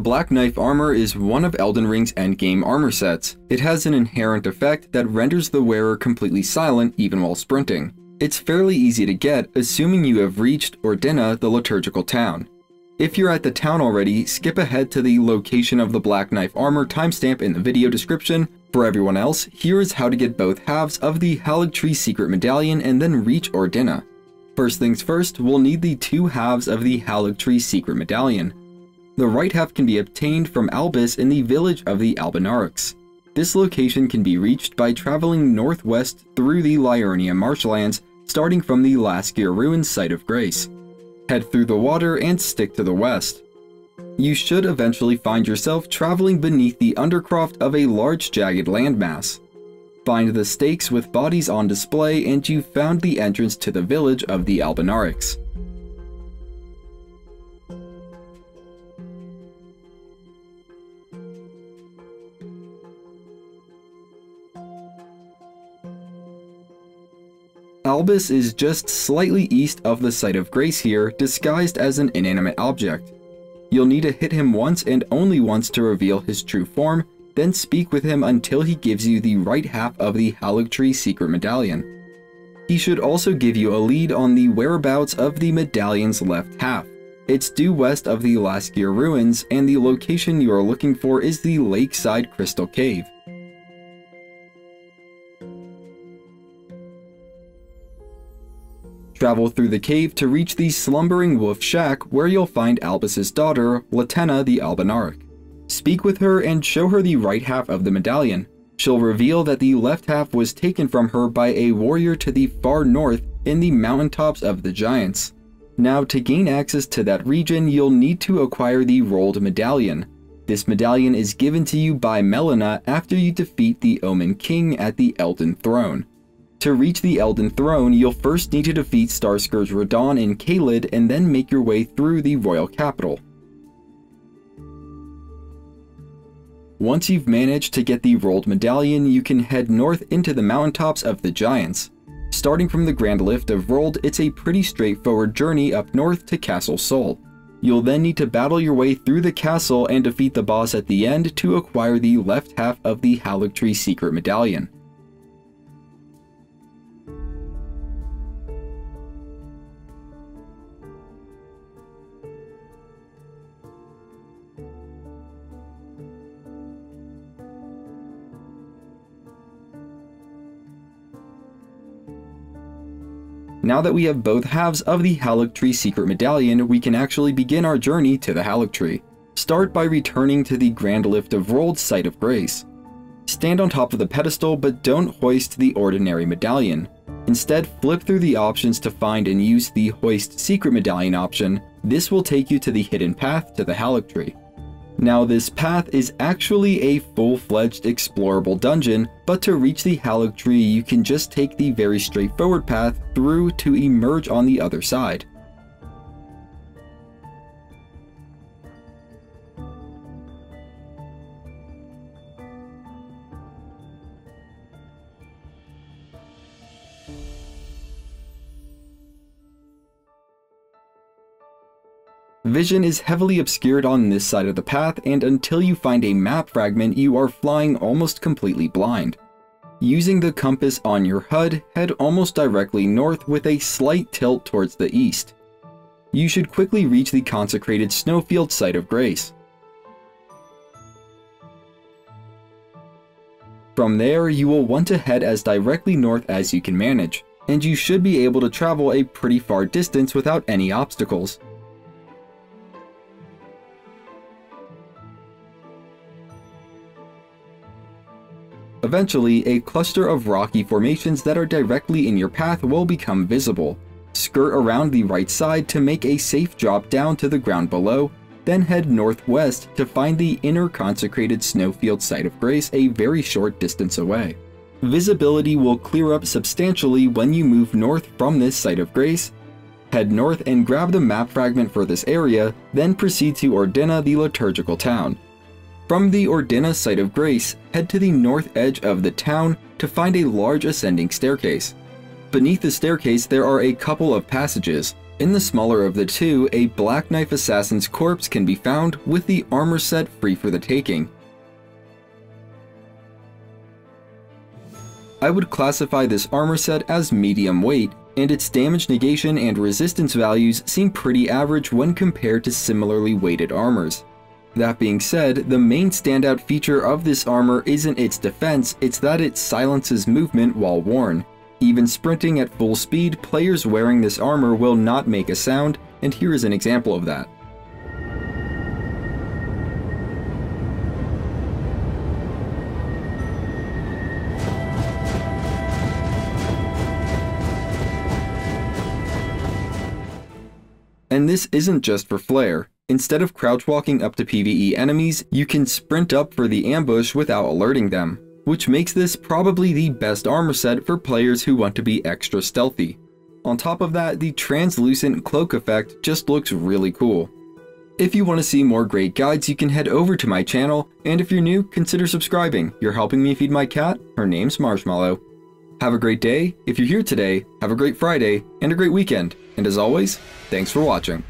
The Black Knife armor is one of Elden Ring's endgame armor sets. It has an inherent effect that renders the wearer completely silent even while sprinting. It's fairly easy to get, assuming you have reached Ordina, the liturgical town. If you're at the town already, skip ahead to the location of the Black Knife armor timestamp in the video description. For everyone else, here is how to get both halves of the Haligtree secret medallion and then reach Ordina. First things first, we'll need the two halves of the Haligtree secret medallion. The right half can be obtained from Albus in the village of the Albinaurics. This location can be reached by traveling northwest through the Liurnia marshlands, starting from the Laskyar Ruins site of Grace head through the water and stick to the west. You should eventually find yourself traveling beneath the undercroft of a large jagged landmass. Find the stakes with bodies on display and you've found the entrance to the village of the Albinaurics. Albus is just slightly east of the site of Grace here, disguised as an inanimate object. You'll need to hit him once and only once to reveal his true form, then speak with him until he gives you the right half of the Haligtree secret medallion. He should also give you a lead on the whereabouts of the medallion's left half. It's due west of the Laskyar ruins, and the location you are looking for is the Lakeside Crystal Cave. Travel through the cave to reach the slumbering wolf shack where you'll find Albus's daughter, Latenna the Albinauric. Speak with her and show her the right half of the medallion. She'll reveal that the left half was taken from her by a warrior to the far north in the mountaintops of the Giants. Now, to gain access to that region, you'll need to acquire the Rold Medallion. This medallion is given to you by Melina after you defeat the Omen King at the Elden Throne. To reach the Elden Throne, you'll first need to defeat Starscourge Radahn in Caelid and then make your way through the royal capital. Once you've managed to get the Rold medallion, you can head north into the mountaintops of the Giants. Starting from the Grand Lift of Rold, it's a pretty straightforward journey up north to Castle Sol. You'll then need to battle your way through the castle and defeat the boss at the end to acquire the left half of the Haligtree secret medallion. Now that we have both halves of the Haligtree secret medallion, we can actually begin our journey to the Haligtree. Start by returning to the Grand Lift of Rold site of Grace. Stand on top of the pedestal but don't hoist the ordinary medallion. Instead, flip through the options to find and use the Hoist Secret Medallion option. This will take you to the hidden path to the Haligtree. Now this path is actually a full-fledged explorable dungeon, but to reach the Haligtree you can just take the very straightforward path through to emerge on the other side. Vision is heavily obscured on this side of the path, and until you find a map fragment, you are flying almost completely blind. Using the compass on your HUD, head almost directly north with a slight tilt towards the east. You should quickly reach the consecrated snowfield site of Grace. From there, you will want to head as directly north as you can manage, and you should be able to travel a pretty far distance without any obstacles. Eventually, a cluster of rocky formations that are directly in your path will become visible. Skirt around the right side to make a safe drop down to the ground below, then head northwest to find the inner consecrated snowfield site of grace a very short distance away. Visibility will clear up substantially when you move north from this site of grace. Head north and grab the map fragment for this area, then proceed to Ordina the liturgical town. From the Ordina site of Grace, head to the north edge of the town to find a large ascending staircase. Beneath the staircase there are a couple of passages. In the smaller of the two, a Black Knife Assassin's corpse can be found with the armor set free for the taking. I would classify this armor set as medium weight, and its damage negation and resistance values seem pretty average when compared to similarly weighted armors. That being said, the main standout feature of this armor isn't its defense, it's that it silences movement while worn. Even sprinting at full speed, players wearing this armor will not make a sound, and here is an example of that. And this isn't just for flair. Instead of crouch walking up to PvE enemies, you can sprint up for the ambush without alerting them, which makes this probably the best armor set for players who want to be extra stealthy. On top of that, the translucent cloak effect just looks really cool. If you want to see more great guides, you can head over to my channel, and if you're new, consider subscribing. You're helping me feed my cat, her name's Marshmallow. Have a great day, if you're here today, have a great Friday, and a great weekend. And as always, thanks for watching.